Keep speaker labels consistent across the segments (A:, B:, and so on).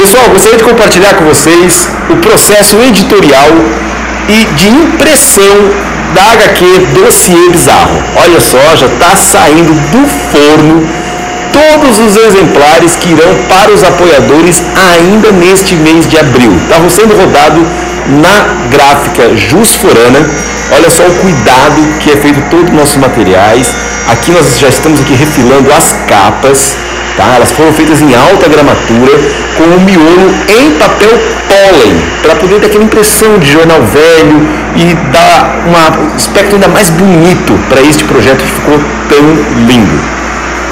A: Pessoal, gostaria de compartilhar com vocês o processo editorial e de impressão da HQ Dossiê Bizarro. Olha só, já está saindo do forno todos os exemplares que irão para os apoiadores ainda neste mês de abril. Está sendo rodado na gráfica Jusforana. Olha só o cuidado que é feito todos os nossos materiais. Aqui nós já estamos aqui refilando as capas. Tá? Elas foram feitas em alta gramatura com o miolo em papel pólen para poder ter aquela impressão de jornal velho e dar um aspecto ainda mais bonito para este projeto que ficou tão lindo.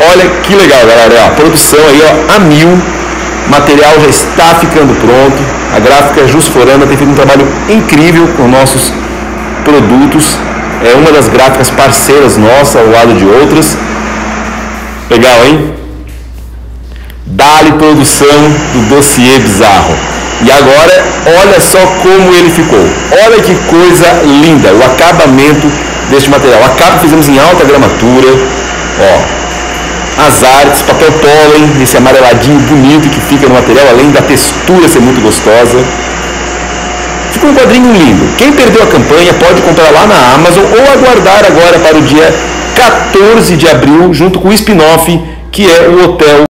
A: Olha que legal, galera. A produção aí, ó, a mil. Material já está ficando pronto. A gráfica Jusforana tem feito um trabalho incrível com nossos produtos. É uma das gráficas parceiras nossa, ao lado de outras. Legal, hein? Dali produção do dossiê bizarro. E agora, olha só como ele ficou. Olha que coisa linda, o acabamento deste material. A fizemos em alta gramatura. Ó, as artes, papel pólen, esse amareladinho bonito que fica no material, além da textura ser muito gostosa. Ficou um quadrinho lindo. Quem perdeu a campanha pode comprar lá na Amazon ou aguardar agora para o dia 14 de abril, junto com o spin-off, que é o Hotel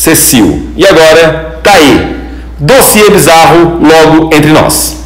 A: Cecil. E agora, tá aí. Dossiê bizarro logo entre nós.